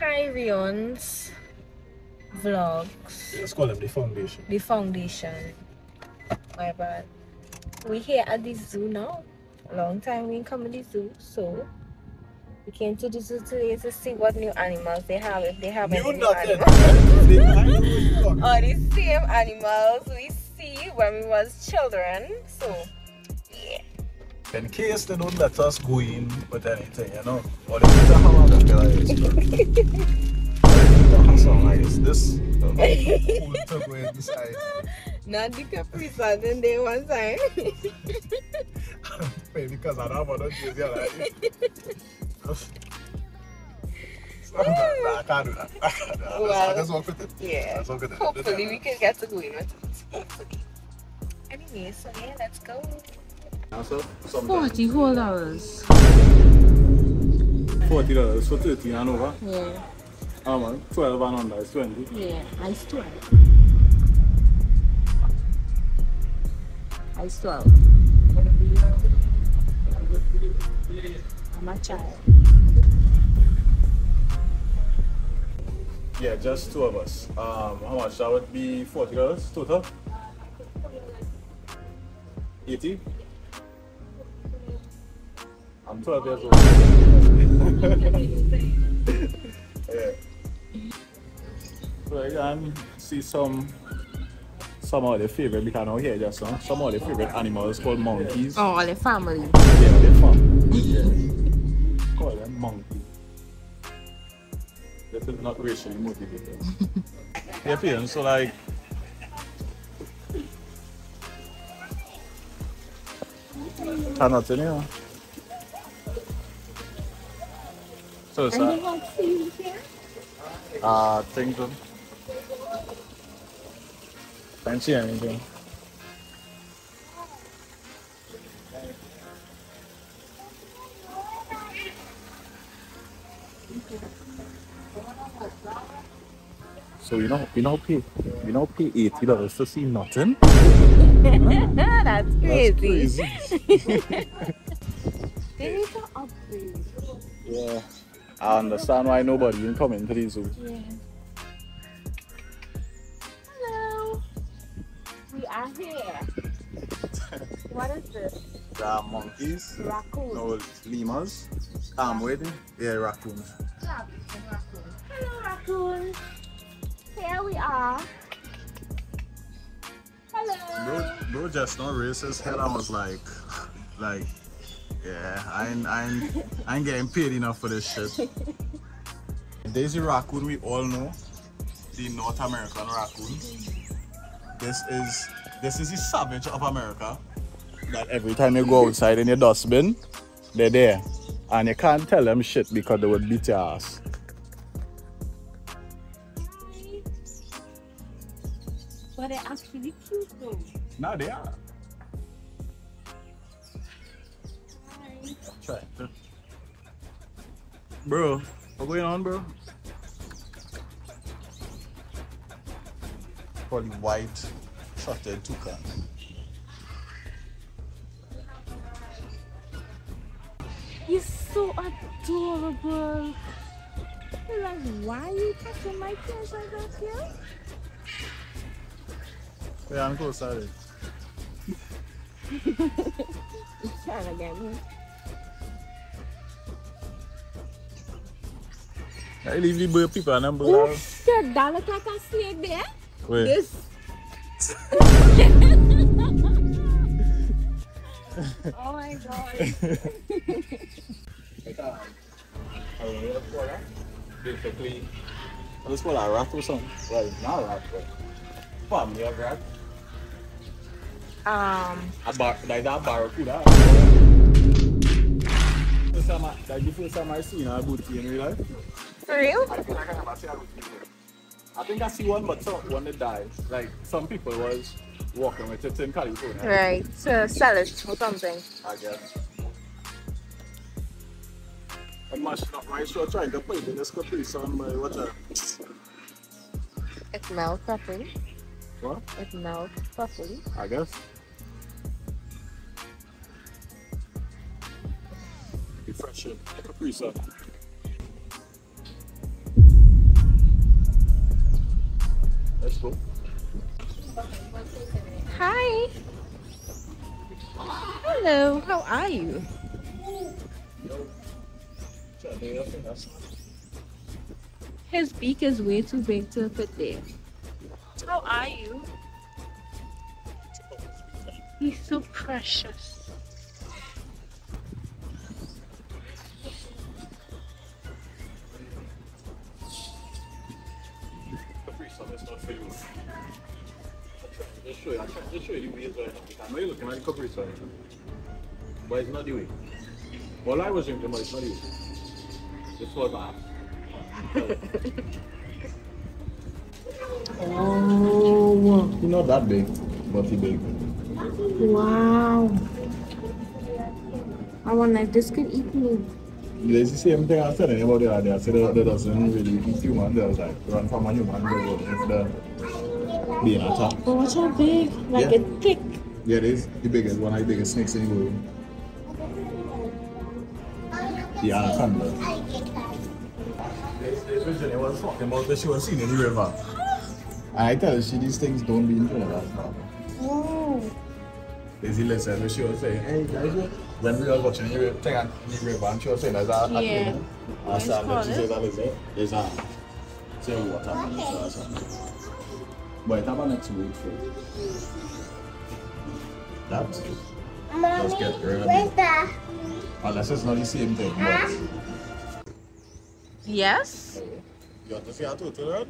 Tyrion's vlogs. Let's call them the foundation. The foundation. My bad. We here at the zoo now. Long time we ain't come to the zoo, so we came to the zoo today to see what new animals they have. If they have new nothing. animals. Or the same animals we see when we was children. So. In case they don't let us go in with anything, you know. Or they put a hammer that feel like it's Something like this. This cool to go inside. Not the Capri Sun in there one time. Maybe because I don't want to use it like Nah, I can't do that. I can't do that. Well, I just walk with it. yeah. Let's walk with it. Hopefully we can get to go in with it. Hopefully. Anyway, so yeah, let's go. Also, Forty whole hours. Forty dollars for thirteen and over. Yeah, Ah man, twelve and under is twenty. yeah. Ice twelve. Ice twelve. I'm a child. Yeah, just two of us. Um, how much? That would be forty dollars total. Eighty. I'm twelve years old. yeah. So you can see some some of the favorite because now here just some some of the favorite animals called monkeys. Oh, all the family. Yeah, they're fun. Yeah. Call them monkey. This is not racially motivated. yeah, Peter, so like Ah, nothing, yeah. So it's uh, uh things on. Can't see anything. So you know, you know, pay, you know, pay eighty dollars to see nothing. That's That's crazy. crazy. They need to upgrade. yeah, I understand why nobody can come into the zoo. Yeah. Hello. We are here. What is this? There are monkeys, Raccoon. no lemurs. I'm waiting. Yeah, raccoons. Hello, raccoon. Here we are. Hello. Bro, bro, just not raised his head. I was like, like, yeah, I ain't, I ain't, I ain't getting paid enough for this shit. Daisy raccoon, we all know, the North American raccoon. This is, this is the savage of America. That every time you go outside in your dustbin, they're there, and you can't tell them shit because they would beat your ass. But they're actually cute though. Now they are. Try. Bro, what's going on, bro? Probably the white shotted toucan. You're so adorable. You're like, why are you touching my kids like that here? Yeah, I'm close at it. You're trying to get me. I leave the boy people and them Oh bro. shit, that look like a snake there. Wait. This. oh my god. Basically, let's call it a rat or something. Well, not a rat, but family of rat. Um, A bar, like that barracuda. First time I, like the first time I seen agouti in real life. For real? I think I can never see a. I think I see one, but some one that died. Like some people was walking with it in California. Right, to sell it or something. I guess. I'm up my show trying to play this Capri Sun, uh, but what a It melts properly. what? It melts properly. I guess. Refreshing Capri Sun. Go. Hi. Hello. How are you? His beak is way too big to fit there. How are you? He's so precious. Show you, I'm trying to show you the ways right now. I know you're looking at the Capri Sun, but it's not the way. All I was drinking, but it's not the way. This was bad. Oh, He's not that big, but he big. wow. I want like this could eat me. It's the same thing I was telling you about the other. I said that, that doesn't really eat human. There's like run from a human being if the being attacked. But watch oh, how big. Like Yeah. it's thick. Yeah, it is the biggest one of the biggest snakes in the world. The anaconda. This, this Virginia was talking about that she was seen in the river. I tell her she these things don't be in Trinidad. Oh. Daisy listened when she was saying, hey guys, when we were watching the river, thing on the river and she was saying there's a, a Yeah. thing. I What is said, called she it? said that eh? is it. There's a, say water. So that's it. But it's about next week. So. That, let's get ready. Unless it's not the same thing, but. Yes. You want to see how to do that?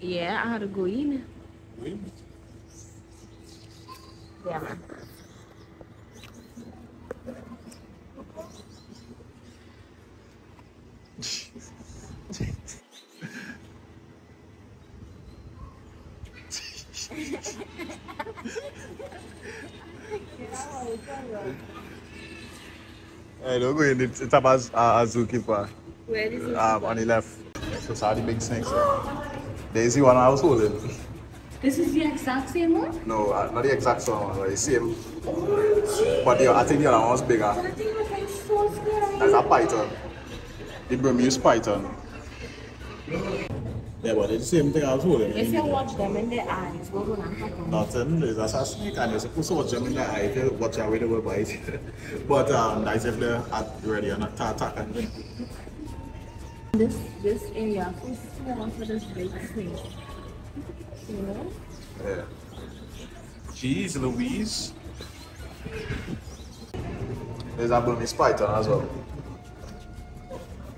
Yeah, I had to go in. Oui. Yeah, man. Don't go in. It's, it's about a, a zookeeper Where is it? um, on the left. So all the big snakes. There's the one I was holding. This is the exact same one? No, uh, not the exact same one, but the same. But the, I think the other one was bigger. That thing was like so scary. That's a python. The Burmese python. Yeah, but it's the same thing I was holding. If you watch them in their eyes, what will happen? Nothing. There's a snake and you're supposed to watch them in the eye if you watch out where they will bite. but um, that's if they're ready and not to attack and then. This this area is small for this big snake. You know? Yeah. Jeez Louise. There's a Burmese python as well.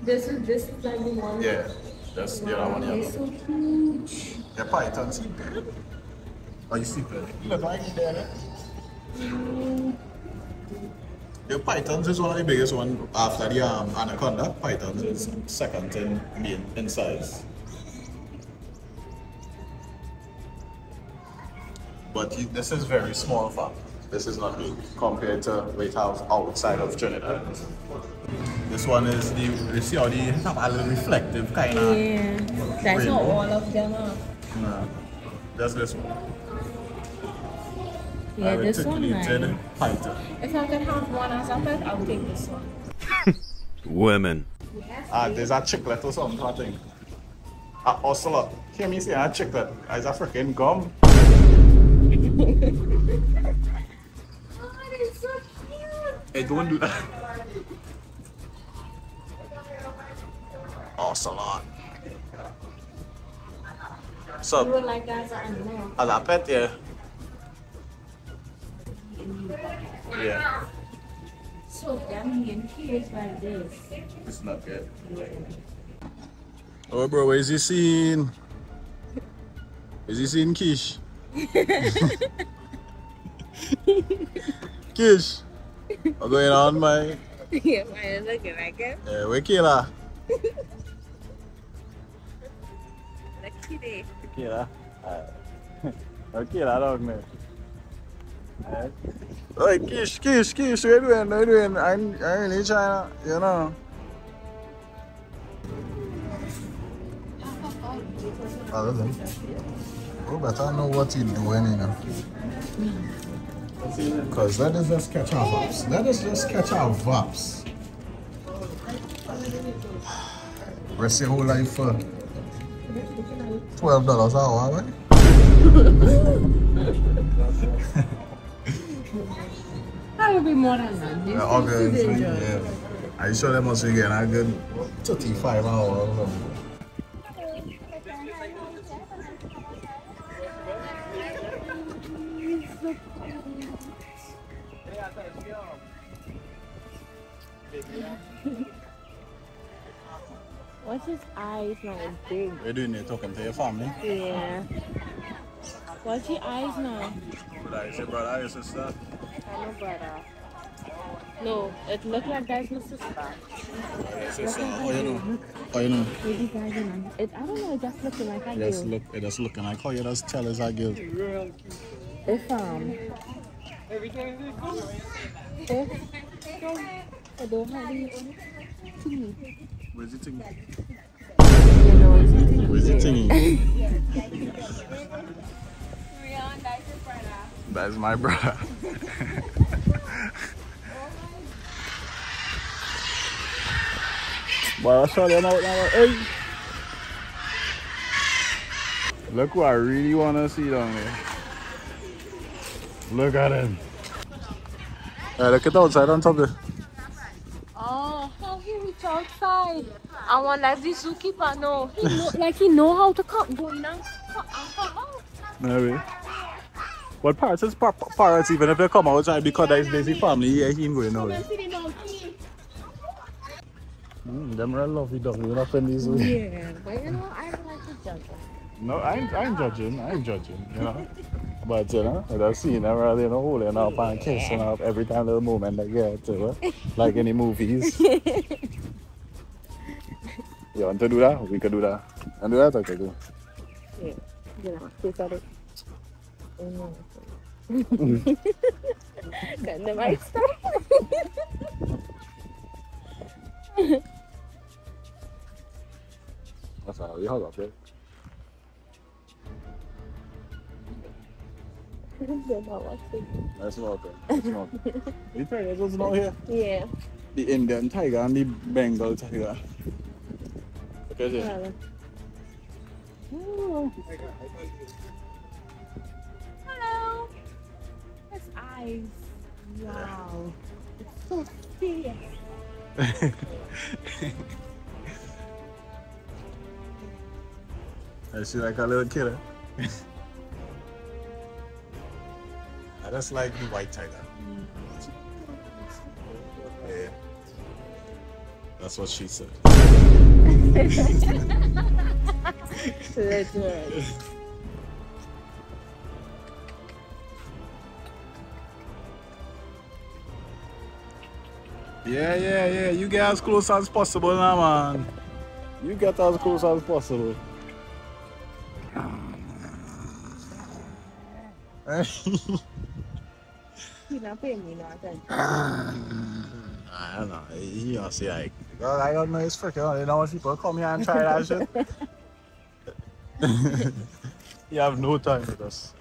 This is this is like the one. Yeah. That's the other one, They're yeah. so huge. The python sleeping. Are you sleeping? Look, I ain't there. The pythons is one of the biggest one after the um, anaconda. Pythons is second in being in size. But you- this is very small farm. This is not big compared to what you outside of Trinidad. This one is the you see how they have a little reflective kind of. Yeah. That's not all of them are. No, just this one. Yeah, this one. Reticulated Right. python. If I could have one as a pet, I'll take this one. Women. Ah, there's a chiclet or something, I think. A ocelot. Hear me say a chiclet. It's a freaking gum. Oh, it's so cute. Hey, don't do that. Ocelot. You So, would like that as an animal. pet, yeah. Yeah, So them in cage like this. it's not good. Oh, bro, where is he seeing? Is he seeing Kish? Kish, what's going on, my? yeah, why is looking like it? Yeah, where Kayla? Kayla. Oh, Kayla, dog, man. Hey, Kish, Kish, Kish, what you doing? What you doing? I ain't, I ain't really trying to, you know. Other than, you better know what you're doing, you know. Because let us just catch our vaps. Let us just catch our vaps. Rest your whole life for $12 an hour, right? That would be more than that. Yeah, obviously, yeah. Are you sure they must be getting a good 35 hours? What's his eyes now? Big. What are you doing there talking to your family? Yeah. What's your eyes now? Brother, is your brother, your sister? I know brother. No, it looked like that's my sister. Your sister. How you know? How you know? Maybe guys, you know. It, I don't know, it just looking like I It just look, it just looking like how you just tell us a girl. If um if I don't have any. Where's the thing? You know, it's a thingy. Where's the thingy? That's my brother. Boy, show now. Hey! Look who I really want to see down there. Look at him. Hey, look at the outside on top there. How he reach outside. I want like the zookeeper know. He know like he know how to come go in and come and come out. Maybe. But parrots is par- parrots, even if they come outside because there's busy family, yeah, he ain't going Come nowhere. and see the monkey. Mm, them are lovely dog. You're not friendly. So. Yeah, but you know, I don't like to judge them. No, I ain't, I ain't judging. I ain't judging, you know. But, you know, I just seen them rather, you know, holding up and kissing up every time little moment they get to it. Like any movies. you want to do that? We could do that. And do that, okay, do. Yeah, you know, take out it. Got the right stuff. That's all. You hold up, babe. They're not watching. That's not okay. That's not okay. You tell you, what's not here? Yeah. The Indian tiger and the Bengal tiger. Look at it. Ooh. Hello. That's eyes. Wow. It's so fierce. Is she like a little killer? I just like the white tiger. Mm. Yeah. That's what she said. Literally. Yeah, yeah, yeah. You get as close as possible now, man. You get as close as possible. You're not paying me no attention. I don't know. You know, see, like, girl, I don't know it's freaking. You know, when people come here and try that shit. you have no time with us.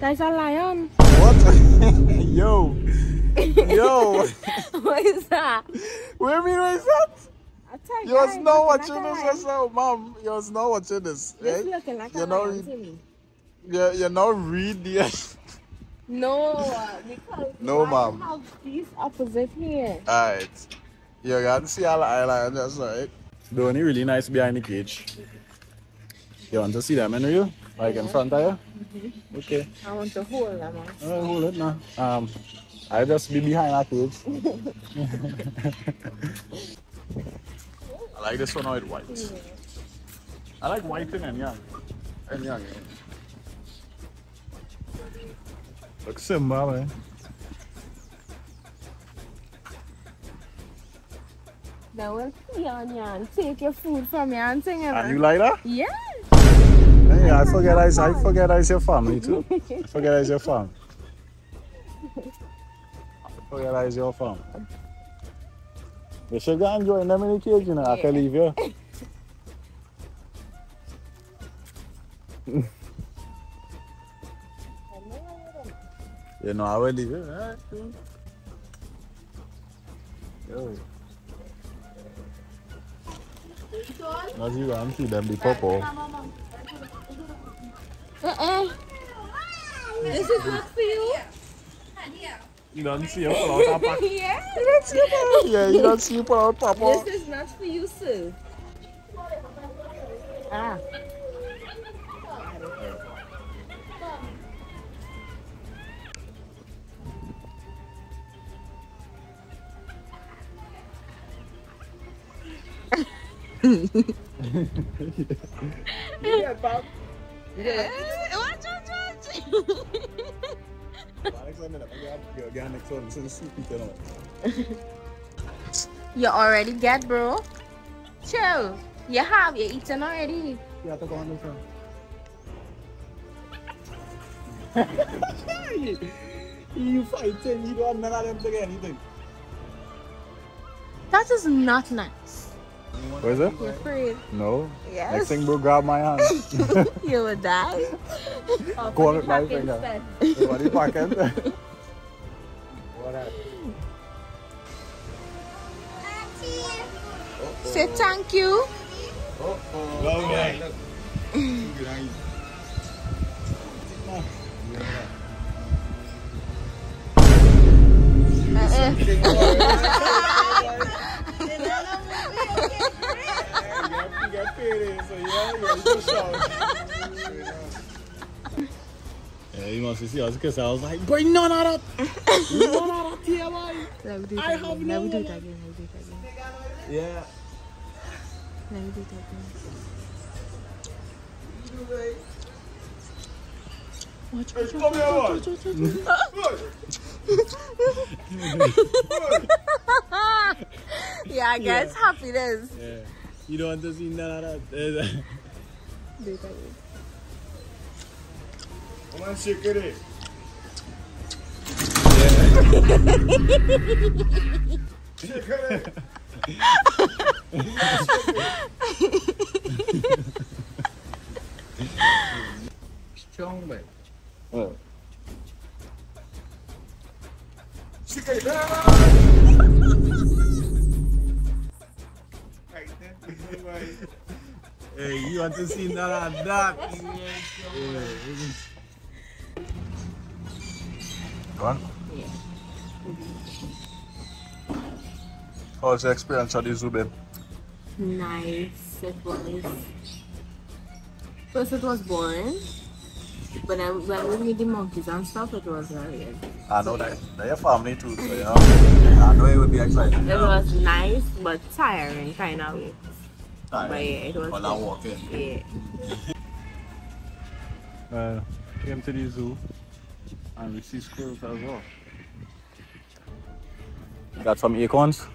There's a lion. What? Yo. Yo. what is that? What do you mean, what is that? You was It's not looking watching this yourself, mom. You was not watching this, It's right? Eh? looking like a You know, lion to me. you're not read the. No, uh, because No, I ma'am. have these opposite here. Alright. You got to see all the island, that's right. The only really nice behind the cage. You want to see them in real? Like in front of you? Okay. I want to hold them. Alright, hold it now. Um, I'll just be behind that cage. I like this one with white. I like white and young. And young. Look Simba, man. They will pee on you and take your food from you and thing. And you like that? Yeah. Hey, I forget I, I forget I your family too. I forget I your farm. I forget I your farm. You should go and join them in the cage, you know. I can leave you. No hago el you want to them be popo. Uh-uh. This is not for you. You don't see your Papa. yeah, you don't see your. Yeah, you don't see your Papa. This is not for you, sir. Ah. Yeah. Watch, watch, watch. You already get, bro. Chill. You have. You eaten already. You have to go on this one. you fighting, you don't none of them to get anything. That is not nice. What is it? You're afraid. No. Yes. Next thing, bro, grab my hand. you will die. Oh, Go on with it my back finger. instead. what are you packing? what that? Say thank you. Lovely. Uh-uh. You get paid, so yeah, yeah, you shout. Yeah, you must see us because I was like, bring none of that. none of that here, boy. Let me do it I have Let me do it again. Let me do it again. Yeah. Let me do it again. Watch, watch, Come here, boy. watch, watch, watch. yeah, I guess happiness. Yeah. You don't want to see none of that. Do it again. Come on, shake it. Shake it. Strong, but What? Shake it. Hey, you want to see none of that? Yeah. Go on. Yeah. was the experience of the zoo, babe? Nice. It was. First, it was boring. But then when we meet the monkeys and stuff, it was very good. I know that. They're your family too, so you know. I know it would be exciting. It was nice, but tiring, kind of way. Alright. But yeah, it was While I'm good. walking. Yeah. Uh, came to the zoo and we see squirrels as well. Got some acorns.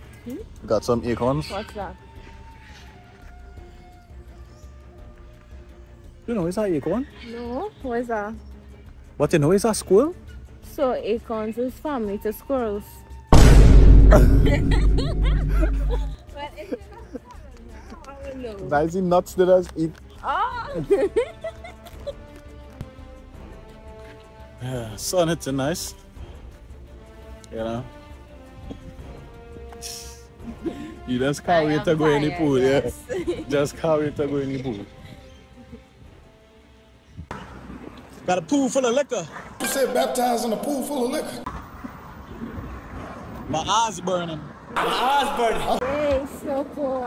Got some acorns. What's that? You know, it's an acorn. No, what's that? But you know, is that squirrel. So acorns is family to squirrels. Ah. Nice nuts that us eat. Oh. Yeah, sun it's nice. You know. You just can't wait to go in the pool, yeah. Just can't wait to go in the pool. Got a pool full of liquor. you said baptized in a pool full of liquor. My eyes burning. My eyes burning. Hey, so cool,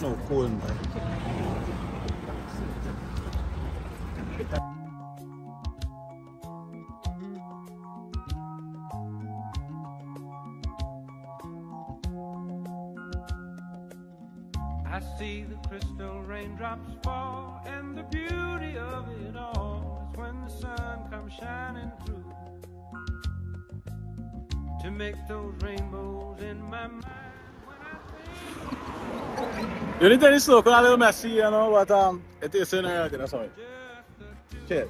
Snow cold. I see the crystal raindrops fall, and the beauty of it all is when the sun comes shining through to make those rainbows in my mind. You need any snow, a little messy, you know, but um, it is in there, that's all. Cheers.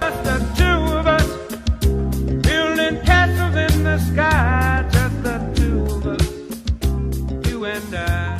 Just the two of us building castles in the sky. Just the two of us, you and I.